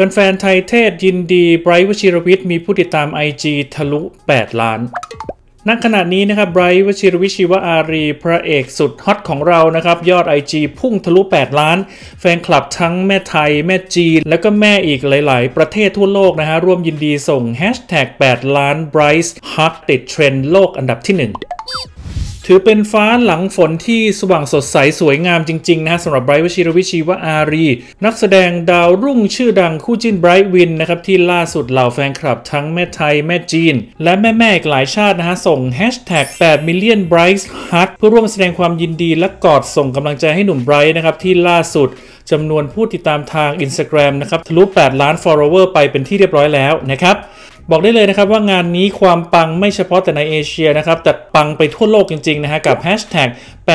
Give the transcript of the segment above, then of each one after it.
แฟนๆ ไทยเทศยินดีไบรท์วชิรวิทย์มีผู้ติดตาม IG ทะลุ 8 ล้านณขณะนี้นะครับไบรท์วชิรวิชีวอารี พระเอกสุดฮอตของเรานะครับ ยอด IG พุ่งทะลุ 8 ล้าน แฟนคลับทั้งแม่ไทย แม่จีน แล้วก็แม่อีกหลาย ๆ ประเทศทั่วโลกนะฮะร่วมยินดีส่ง Hashtag 8ล้าน Bryce Hot ติดเทรนด์โลกอันดับที่ 1 ถือเป็นฟ้าหลังฝนที่สว่างสดใสสวยงามจริง ๆ นะสำหรับไบรท์วชิรวิชีวอารี นักแสดงดาวรุ่งชื่อดังคู่จิ้นไบรท์วินนะครับที่ล่าสุดเหล่าแฟนคลับทั้งแม่ไทย แม่จีน และแม่แม่อีกหลายชาตินะฮะ ส่งแฮชแท็ก8 million Bright Hug เพื่อร่วมแสดงความยินดีและกอดส่งกำลังใจให้หนุ่มไบรท์นะครับที่ล่าสุดจำนวนผู้ติดตามทาง Instagram นะครับทะลุ8ล้าน follower ไปเป็นที่เรียบร้อยแล้วนะครับ บอกได้เลยนะครับว่างานนี้ความปังไม่เฉพาะแต่ในเอเชียนะครับแต่ปังไปทั่วโลกจริงๆนะฮะกับแฮชแท็ก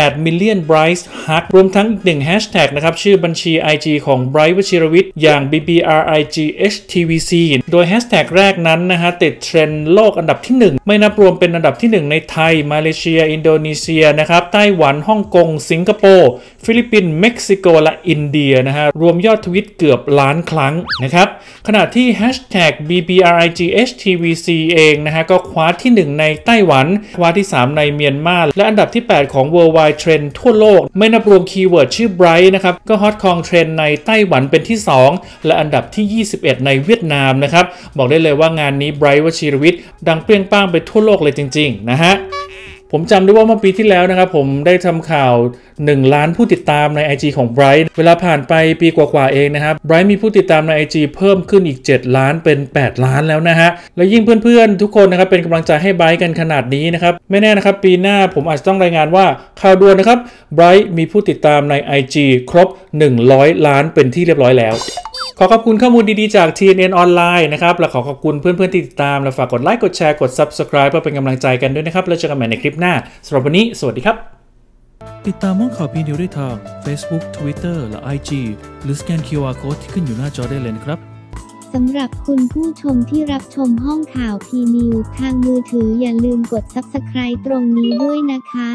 8 million Bright Hug รวมทั้งอีกหนึ่ง Hashtag นะครับ ชื่อบัญชี IG ของ Bryce วชิรวิทย์อย่าง BBRIGHTVC โดย Hashtag แรกนั้นนะฮะติดเทรนด์โลกอันดับที่ 1 ไม่นับรวมเป็นอันดับที่ 1 ในไทย มาเลเซีย อินโดนีเซียนะครับไต้หวันฮ่องกง สิงคโปร์ฟิลิปปินส์เม็กซิโกและอินเดียนะฮะรวมยอดทวีตเกือบล้านครั้งนะครับขณะที่ Hashtag BBRIGHTVC เองนะฮะก็คว้าที่ 1 ในไต้หวัน คว้าที่ 3 ในเมียนมาและอันดับที่ 8 ของ Worldwide Trend ทั่วโลก ไม่นับรวม keyword ชื่อ Bright นะครับ ก็ฮอตครองเทรนด์ในไต้หวันเป็นที่ 2 และอันดับที่ 21 ในเวียดนามนะครับ บอกได้เลยว่างานนี้ Bright วชิรวิทย์ดังเปรี้ยงป้างไปทั่วโลกเลยจริง ๆ นะฮะ ผมจำได้ว่าเมื่อปีที่แล้วนะครับผมได้ทำข่าว 1 ล้านผู้ติดตามใน IG ของ Bright เวลาผ่านไปปีกว่าๆเองนะครับ Bright มีผู้ติดตามใน IG เพิ่มขึ้นอีก 7 ล้านเป็น 8 ล้านแล้วนะฮะ และยิ่งเพื่อนๆ ทุกคนนะครับเป็นกำลังใจให้ Bright กันขนาดนี้นะครับ ไม่แน่นะครับ ปีหน้าผมอาจจะต้องรายงานว่าข่าวด่วนนะครับ Bright มีผู้ติดตามใน IG ครบ 100 ล้านเป็นที่เรียบร้อยแล้ว ขอขอบคุณข้อมูลดีๆจาก TNN ออนไลน์นะครับและขอขอบคุณเพื่อนๆที่ติดตามและฝากกดไลค์กดแชร์กด Subscribe เพื่อเป็นกำลังใจกันด้วยนะครับ แล้วเจอกันใหม่ในคลิปหน้าสำหรับวันนี้ สวัสดีครับ ติดตามห้องข่าวพีนิวได้ทาง Facebook Twitter และ IG หรือสแกน QR Code ที่ขึ้นอยู่หน้าจอได้เลยนะครับสำหรับคุณผู้ชมที่รับชมห้องข่าวพีนิวทางมือถืออย่าลืมกด Subscribe ตรงนี้ด้วยนะคะ